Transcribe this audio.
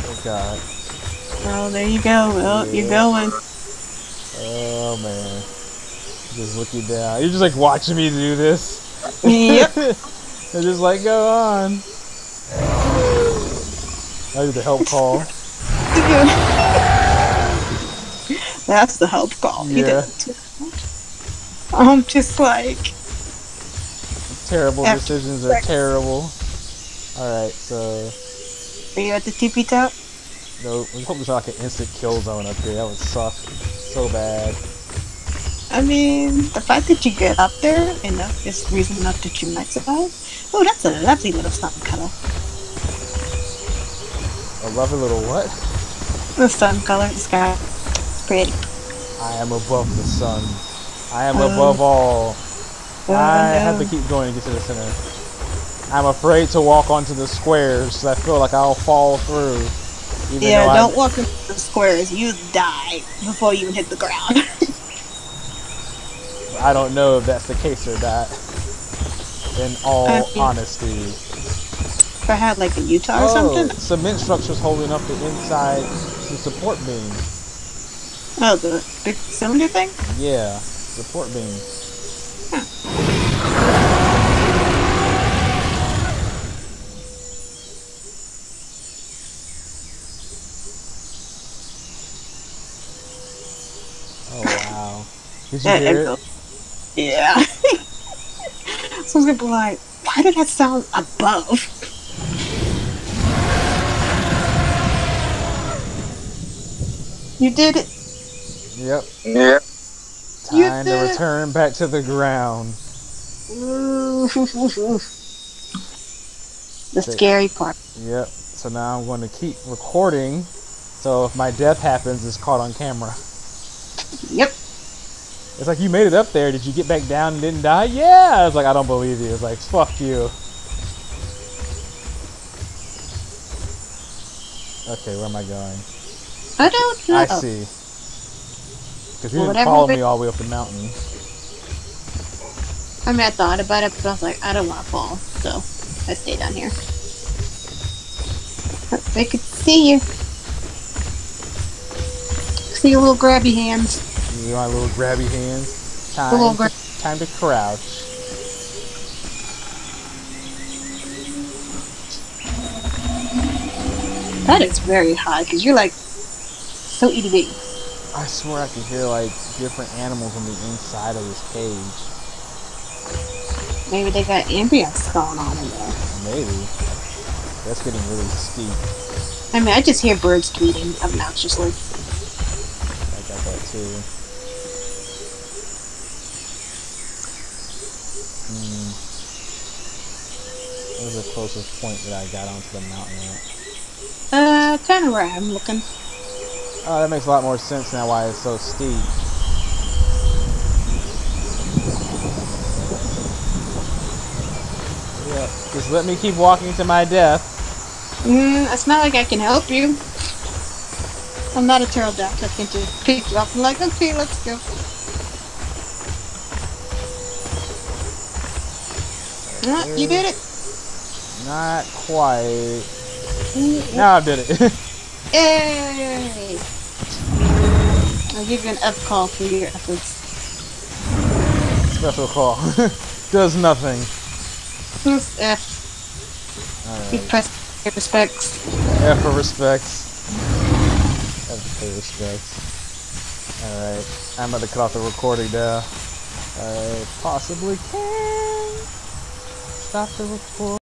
Oh god. Oh, there you go. Well, Yeah. you're going. Oh man. Just looking down. You're just like watching me do this. Yep. They're just like, go on. I did the help call. That's the help call. Yeah. did it. I'm just like, Terrible decisions are terrible. Alright, so are you at the tippy top? no we hope there's not like an instant kill zone up here. That would suck so bad. I mean, the fact that you get up there enough is reason enough that you might survive. Oh, that's a lovely little sun color. A lovely little what? The sun color, the sky. It's pretty. I am above the sun. I am Um, above all. I have to keep going to get to the center. I'm afraid to walk onto the squares I feel like I'll fall through. Yeah, though I- don't walk into the squares. You die before you even hit the ground. I don't know if that's the case or not. In all I mean- honesty. if I had like a Utah or Oh, something. cement structures holding up the inside the support beam. Oh, the big cylinder thing? Yeah, support beam. Oh wow. Did you Yeah, hear it it? Yeah. Someone's gonna be like, why did that sound above? You did it. Yep. Yeah. Time to return back to the ground. the scary part. Yep. So now I'm going to keep recording. So if my death happens, it's caught on camera. Yep. It's like you made it up there. Did you get back down and didn't die? Yeah. I was like, I don't believe you. It's like, fuck you. Okay, where am I going? I don't know. I see. Because you Well, didn't follow me all the way up the mountain. I mean, I thought about it, but I was like, I don't want to fall, so I stay down here. They could see you. See your little grabby hands. You want little grabby hands? Time, little gra- time to crouch. That is very high, because you're like so itty bitty. I swear I can hear like different animals on the inside of this cage. Maybe they got ambience going on in there. Maybe. That's getting really steep. I mean, I just hear birds tweeting obnoxiously. I got that too. Hmm. What was the closest point that I got onto the mountain at? Uh, kind of where I'm looking. Oh, that makes a lot more sense now why it's so steep. Yeah, just let me keep walking to my death. Mm, it's not like I can help you. I'm not a pterodactyl. I can just pick you up and like, okay, let's go. You did it. Not quite. Mm, Now I did it. Yay! I'll give you an F call for your efforts. Special call. Does nothing. Who's F? You Alright. press your respects. F for respects. F for respects. Alright. I'm about to cut off the recording now. I possibly can stop the recording.